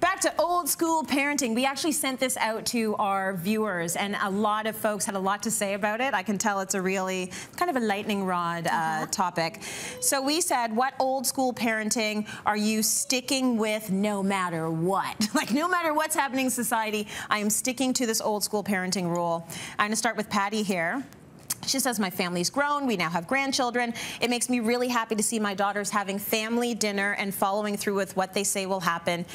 Back to old school parenting. We actually sent this out to our viewers, and a lot of folks had a lot to say about it. I can tell it's a really kind of a lightning rod uh, uh -huh. topic. So we said, what old school parenting are you sticking with no matter what? like, no matter what's happening in society, I am sticking to this old school parenting rule. I'm going to start with Patty here. She says, my family's grown, we now have grandchildren. It makes me really happy to see my daughters having family dinner and following through with what they say will happen.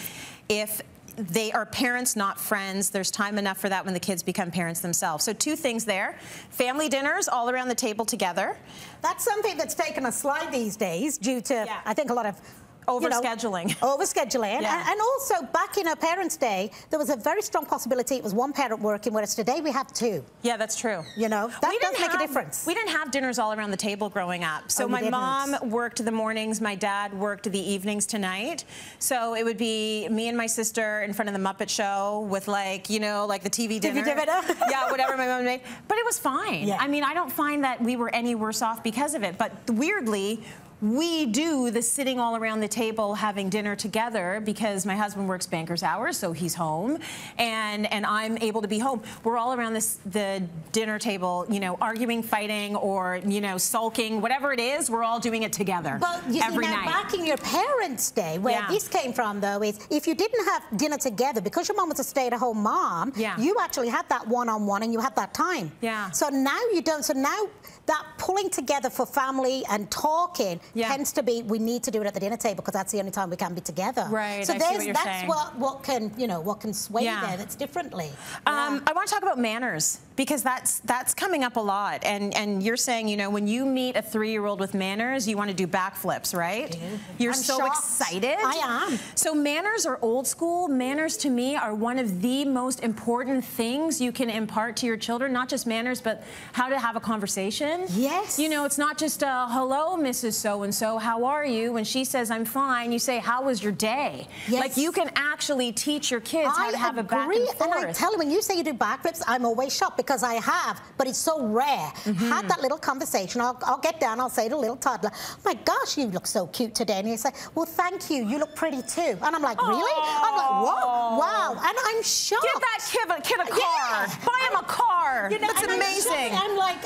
If they are parents, not friends. There's time enough for that when the kids become parents themselves. So two things there. Family dinners all around the table together. That's something that's taken a slide these days due to, yeah. I think, a lot of Overscheduling. You know, overscheduling. Yeah. And, and, also, back in our Parents' Day, there was a very strong possibility it was one parent working, whereas today we have two. Yeah, that's true. You know, that does make have, a difference. We didn't have dinners all around the table growing up. So oh, my mom worked the mornings, my dad worked the evenings tonight. So it would be me and my sister in front of the Muppet Show with like, you know, like the TV dinner. TV dinner. yeah, whatever my mom made. But it was fine. Yeah. I mean, I don't find that we were any worse off because of it. But weirdly, we do the sitting all around the table having dinner together because my husband works banker's hours, so he's home, and and I'm able to be home. We're all around this the dinner table, you know, arguing, fighting, or you know, sulking, whatever it is. We're all doing it together. But you every see, now, night. back in your parents' day, where yeah. this came from, though, is if you didn't have dinner together because your mom was a stay-at-home mom, yeah. you actually had that one-on-one -on -one and you had that time. Yeah. So now you don't. So now that pulling together for family and talking yeah. tends to be we need to do it at the dinner table because that's the only time we can be together. Right. So there's what that's saying. what what can you know what can sway yeah. there that's differently. Um, I want to talk about manners because that's that's coming up a lot. And and you're saying you know when you meet a three-year-old with manners you want to do backflips right? You're I'm so shocked. excited? I am. So manners are old school. Manners to me are one of the most important things you can impart to your children. Not just manners but how to have a conversation. Yes. You know it's not just a hello Mrs. So-and-so how are you? When she says I'm fine you say how was your day? Yes. like you can actually teach your kids I how to have agree. a back and forth and I tell them when you say you do backflips I'm always shocked because I have, but it's so rare. Mm -hmm. Had that little conversation. I'll, I'll, get down, I'll say to a little toddler, my gosh, you look so cute today. And he say, well, thank you. You look pretty too. And I'm like, really? Aww. I'm like, what? Wow. And I'm shocked. Give that kid a, kid a car. Yeah. Buy him a car. You know, That's amazing. I'm, I'm like,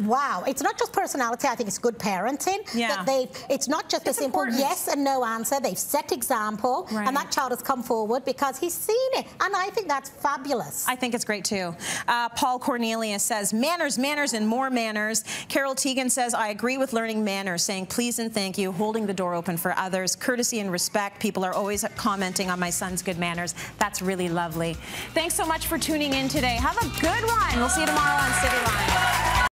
wow, it's not just personality. I think it's good parenting. Yeah. That they, it's not just it's a simple important. yes and no answer. They've set example, right. and that child has come forward because he's seen it, and I think that's fabulous. I think it's great too. Uh, Paul Cornelius says manners, manners, and more manners. Carol Tegan says I agree with learning manners, saying please and thank you, holding the door open for others, courtesy and respect. People are always commenting on my son's good manners. That's really lovely. Thanks so much for tuning in today. Have a good one. We'll see you tomorrow on Cityline.